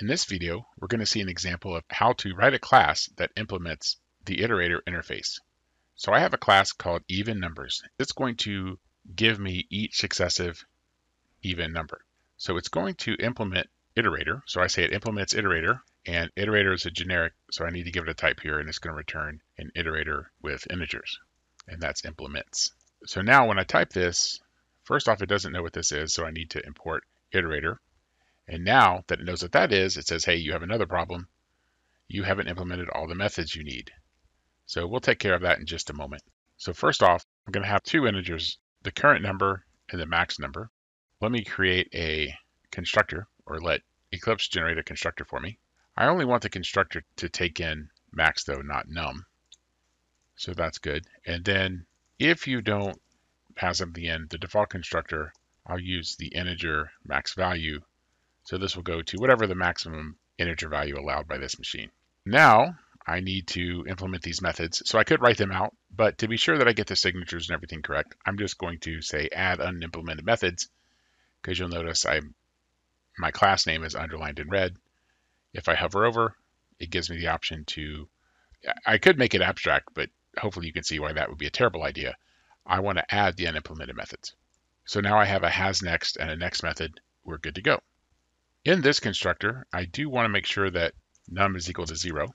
In this video, we're going to see an example of how to write a class that implements the iterator interface. So I have a class called even numbers. It's going to give me each successive even number. So it's going to implement iterator. So I say it implements iterator and iterator is a generic. So I need to give it a type here and it's going to return an iterator with integers and that's implements. So now when I type this, first off, it doesn't know what this is. So I need to import iterator. And now that it knows what that is, it says, hey, you have another problem. You haven't implemented all the methods you need. So we'll take care of that in just a moment. So first off, I'm going to have two integers, the current number and the max number. Let me create a constructor or let Eclipse generate a constructor for me. I only want the constructor to take in max though, not num. So that's good. And then if you don't pass up the end, the default constructor, I'll use the integer max value so this will go to whatever the maximum integer value allowed by this machine. Now I need to implement these methods. So I could write them out, but to be sure that I get the signatures and everything correct, I'm just going to say add unimplemented methods because you'll notice I my class name is underlined in red. If I hover over, it gives me the option to, I could make it abstract, but hopefully you can see why that would be a terrible idea. I want to add the unimplemented methods. So now I have a has next and a next method. We're good to go. In this constructor, I do want to make sure that num is equal to zero.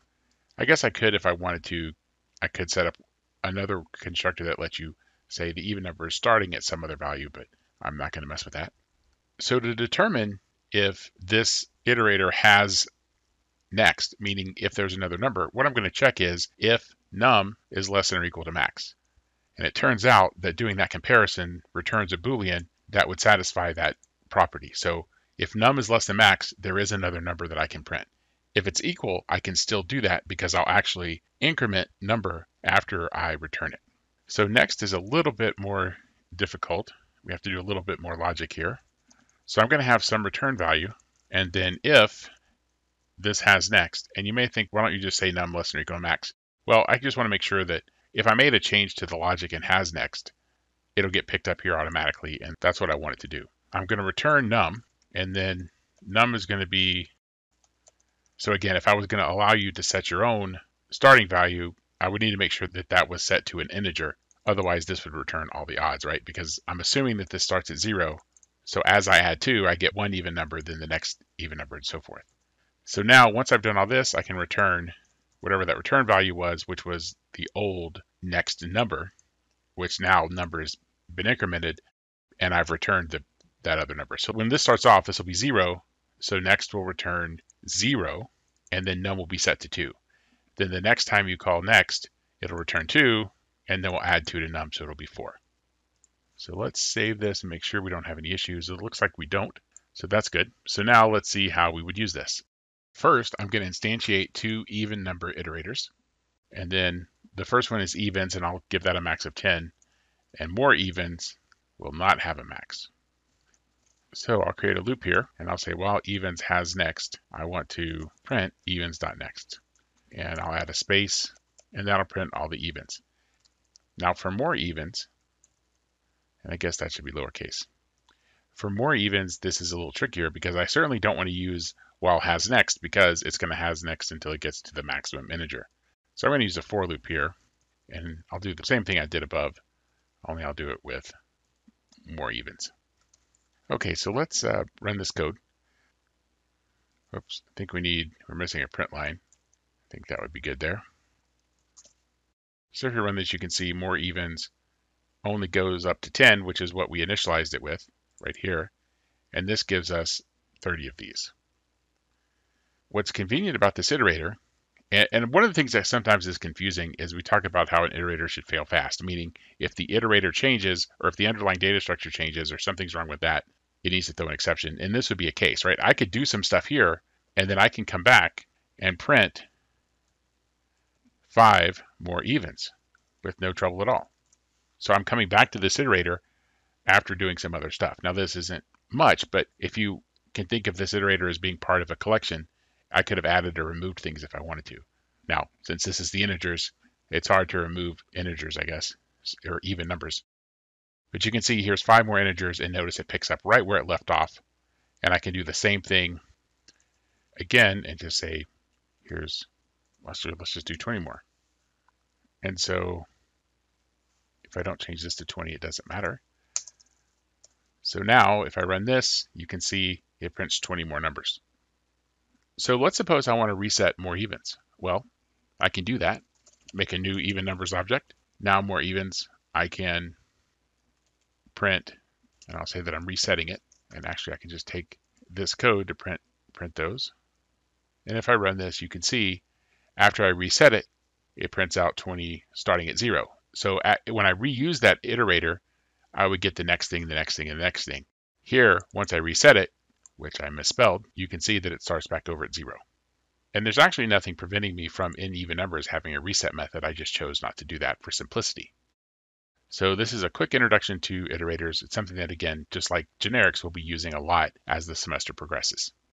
I guess I could, if I wanted to, I could set up another constructor that lets you say the even number is starting at some other value, but I'm not going to mess with that. So to determine if this iterator has next, meaning if there's another number, what I'm going to check is if num is less than or equal to max. And it turns out that doing that comparison returns a Boolean that would satisfy that property. So if num is less than max, there is another number that I can print. If it's equal, I can still do that because I'll actually increment number after I return it. So next is a little bit more difficult. We have to do a little bit more logic here. So I'm going to have some return value, and then if this has next, and you may think, why don't you just say num less than or equal to max? Well, I just want to make sure that if I made a change to the logic and has next, it'll get picked up here automatically, and that's what I want it to do. I'm going to return num, and then num is going to be, so again, if I was going to allow you to set your own starting value, I would need to make sure that that was set to an integer. Otherwise, this would return all the odds, right? Because I'm assuming that this starts at zero. So as I add two, I get one even number, then the next even number, and so forth. So now, once I've done all this, I can return whatever that return value was, which was the old next number, which now number has been incremented, and I've returned the that other number. So when this starts off, this will be zero. So next will return zero, and then num will be set to two. Then the next time you call next, it'll return two, and then we'll add two to num, so it'll be four. So let's save this and make sure we don't have any issues. It looks like we don't, so that's good. So now let's see how we would use this. First, I'm going to instantiate two even number iterators. And then the first one is evens, and I'll give that a max of 10. And more evens will not have a max. So I'll create a loop here and I'll say while evens has next, I want to print evens.next. And I'll add a space and that'll print all the evens. Now for more evens, and I guess that should be lowercase. For more evens, this is a little trickier because I certainly don't want to use while has next because it's going to has next until it gets to the maximum integer. So I'm going to use a for loop here and I'll do the same thing I did above, only I'll do it with more evens. Okay, so let's uh, run this code. Oops, I think we need, we're missing a print line. I think that would be good there. So if you run this, you can see more evens only goes up to 10, which is what we initialized it with right here. And this gives us 30 of these. What's convenient about this iterator, and, and one of the things that sometimes is confusing is we talk about how an iterator should fail fast, meaning if the iterator changes or if the underlying data structure changes or something's wrong with that, it needs to throw an exception. And this would be a case, right? I could do some stuff here, and then I can come back and print five more evens with no trouble at all. So I'm coming back to this iterator after doing some other stuff. Now this isn't much, but if you can think of this iterator as being part of a collection, I could have added or removed things if I wanted to. Now, since this is the integers, it's hard to remove integers, I guess, or even numbers. But you can see here's five more integers and notice it picks up right where it left off. And I can do the same thing again and just say, here's, let's, let's just do 20 more. And so if I don't change this to 20, it doesn't matter. So now if I run this, you can see it prints 20 more numbers. So let's suppose I want to reset more evens. Well, I can do that. Make a new even numbers object. Now more evens, I can print, and I'll say that I'm resetting it. And actually I can just take this code to print, print those. And if I run this, you can see after I reset it, it prints out 20 starting at zero. So at, when I reuse that iterator, I would get the next thing, the next thing, and the next thing. Here, once I reset it, which I misspelled, you can see that it starts back over at zero. And there's actually nothing preventing me from in even numbers having a reset method. I just chose not to do that for simplicity. So this is a quick introduction to iterators. It's something that, again, just like generics, we'll be using a lot as the semester progresses.